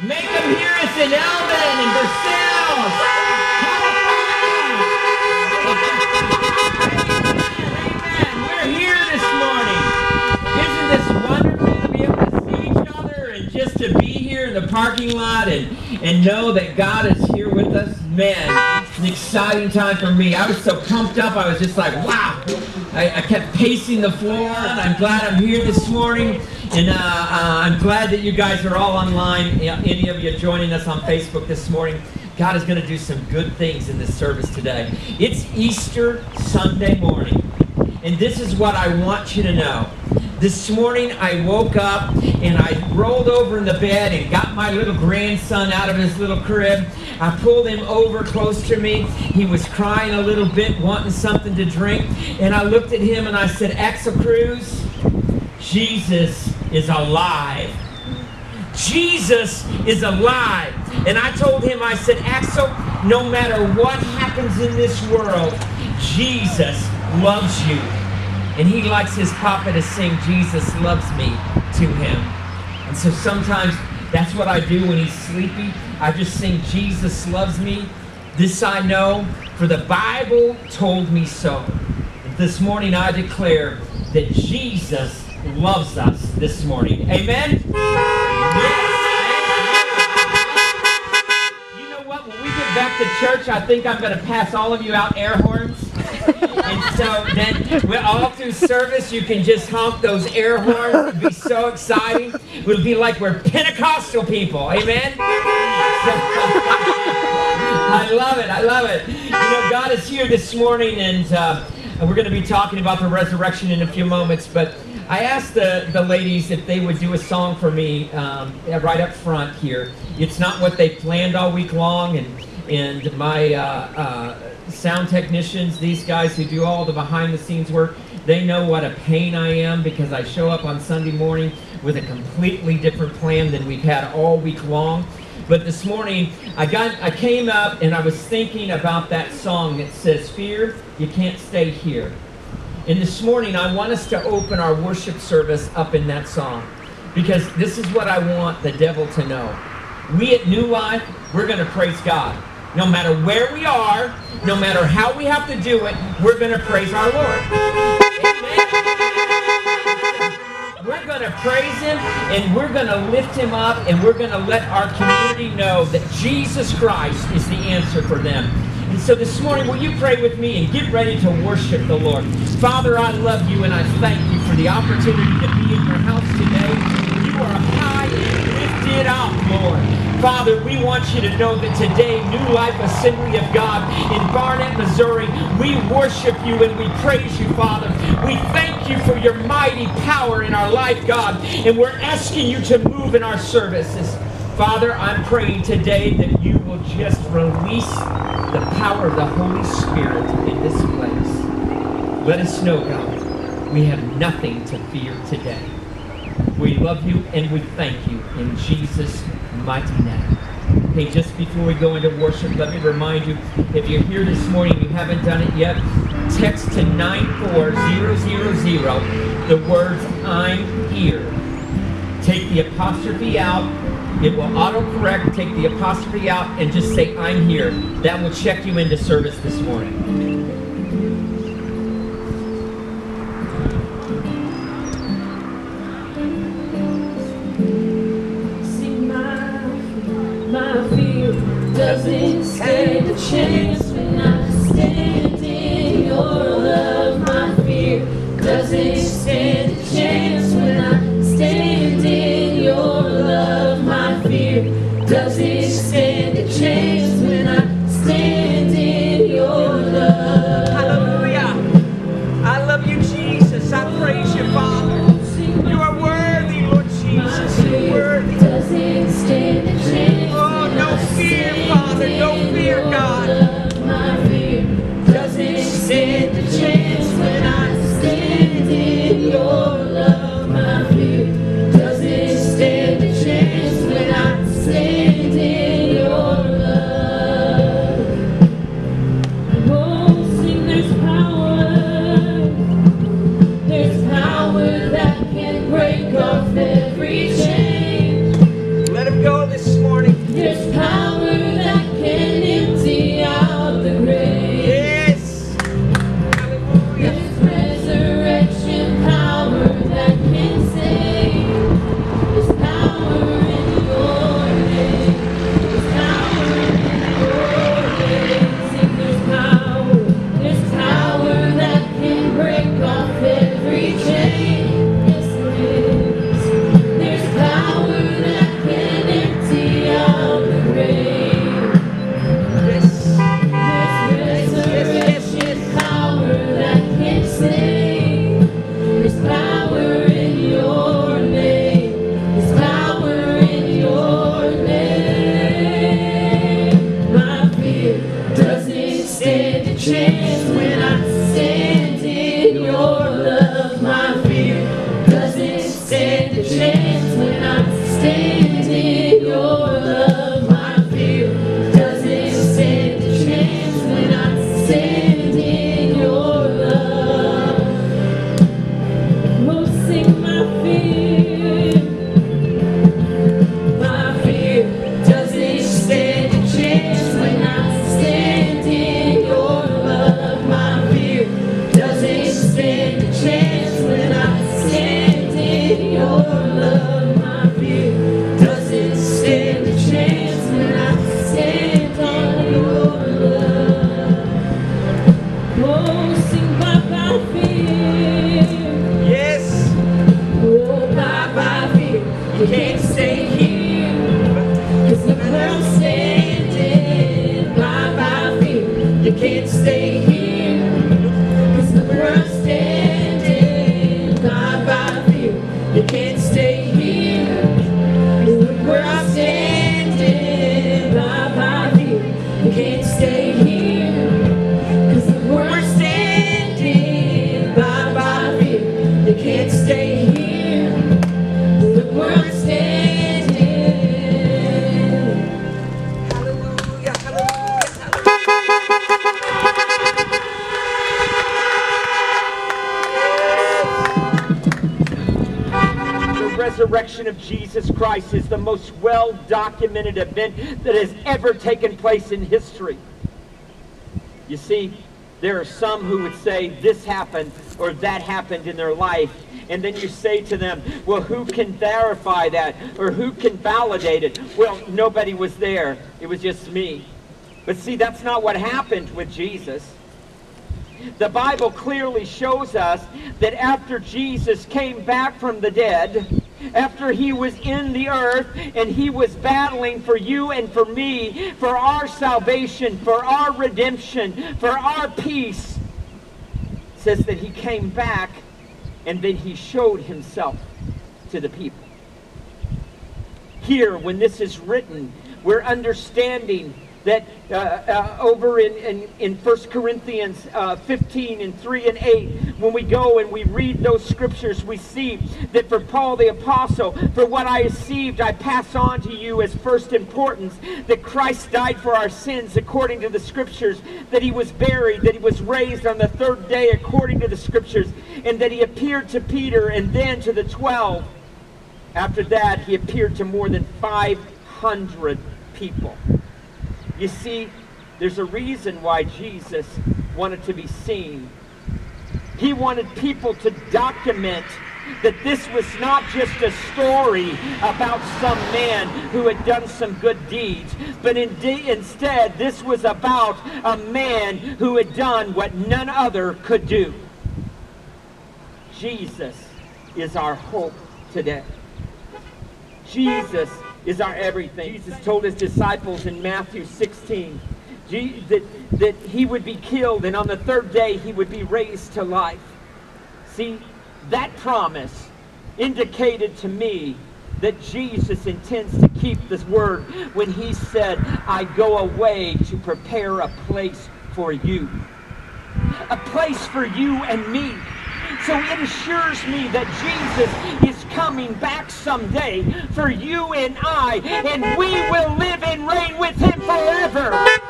Make them hear us in Eldon and. Amen. We're here this morning. Isn't this wonderful to be able to see each other and just to be here in the parking lot and, and know that God is here with us? Man, it's an exciting time for me. I was so pumped up. I was just like, wow. I, I kept pacing the floor, and I'm glad I'm here this morning. And uh, uh, I'm glad that you guys are all online. Any of you joining us on Facebook this morning. God is going to do some good things in this service today. It's Easter Sunday morning. And this is what I want you to know. This morning I woke up and I rolled over in the bed and got my little grandson out of his little crib. I pulled him over close to me. He was crying a little bit, wanting something to drink. And I looked at him and I said, Axel Cruz, Jesus is alive. Jesus is alive. And I told him, I said, Axel, no matter what happens in this world, Jesus loves you. And he likes his papa to sing, Jesus loves me to him. And so sometimes that's what I do when he's sleepy. I just sing, Jesus loves me. This I know, for the Bible told me so. This morning I declare that Jesus loves us this morning. Amen? Yes. You know what? When we get back to church, I think I'm going to pass all of you out air horns. And so then, we're all through service, you can just honk those air horns. It'd be so exciting. It would be like we're Pentecostal people. Amen? I love it. I love it. You know, God is here this morning, and uh, we're going to be talking about the resurrection in a few moments. But I asked the, the ladies if they would do a song for me um, right up front here. It's not what they planned all week long, and and my uh, uh, sound technicians, these guys who do all the behind the scenes work, they know what a pain I am because I show up on Sunday morning with a completely different plan than we've had all week long. But this morning, I got, I came up and I was thinking about that song that says, "Fear, you can't stay here." And this morning, I want us to open our worship service up in that song because this is what I want the devil to know. We at New Life, we're going to praise God. No matter where we are, no matter how we have to do it, we're going to praise our Lord. We're going to praise Him and we're going to lift Him up and we're going to let our community know that Jesus Christ is the answer for them. And so this morning, will you pray with me and get ready to worship the Lord? Father, I love you and I thank you for the opportunity to be in your house today. You are high and lifted up, Lord. Father, we want you to know that today, New Life Assembly of God in Barnett, Missouri, we worship you and we praise you, Father. We thank you for your mighty power in our life, God, and we're asking you to move in our services. Father, I'm praying today that you will just release the power of the Holy Spirit in this place. Let us know, God, we have nothing to fear today. We love you and we thank you in Jesus' mighty name. Hey, just before we go into worship, let me remind you, if you're here this morning, you haven't done it yet, text to 94000 the words, I'm here. Take the apostrophe out. It will autocorrect, take the apostrophe out, and just say, I'm here. That will check you into service this morning. Doesn't stand a doesn't chance when I resurrection of Jesus Christ is the most well documented event that has ever taken place in history. You see, there are some who would say this happened or that happened in their life. And then you say to them, well, who can verify that or who can validate it? Well, nobody was there. It was just me. But see, that's not what happened with Jesus. The Bible clearly shows us that after Jesus came back from the dead, after he was in the earth and he was battling for you and for me, for our salvation, for our redemption, for our peace, says that he came back and then he showed himself to the people. Here, when this is written, we're understanding that uh, uh, over in, in, in 1 Corinthians uh, 15 and 3 and 8, when we go and we read those scriptures, we see that for Paul the Apostle, for what I received, I pass on to you as first importance that Christ died for our sins according to the scriptures, that he was buried, that he was raised on the third day according to the scriptures, and that he appeared to Peter and then to the twelve. After that, he appeared to more than 500 people. You see, there's a reason why Jesus wanted to be seen. He wanted people to document that this was not just a story about some man who had done some good deeds, but indi- instead this was about a man who had done what none other could do. Jesus is our hope today. Jesus is our everything. Jesus told his disciples in Matthew 16 that, that he would be killed and on the third day he would be raised to life. See, that promise indicated to me that Jesus intends to keep this word when he said, I go away to prepare a place for you. A place for you and me. So it assures me that Jesus is coming back someday for you and I, and we will live and reign with him forever.